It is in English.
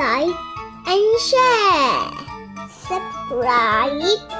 like and share. Subscribe.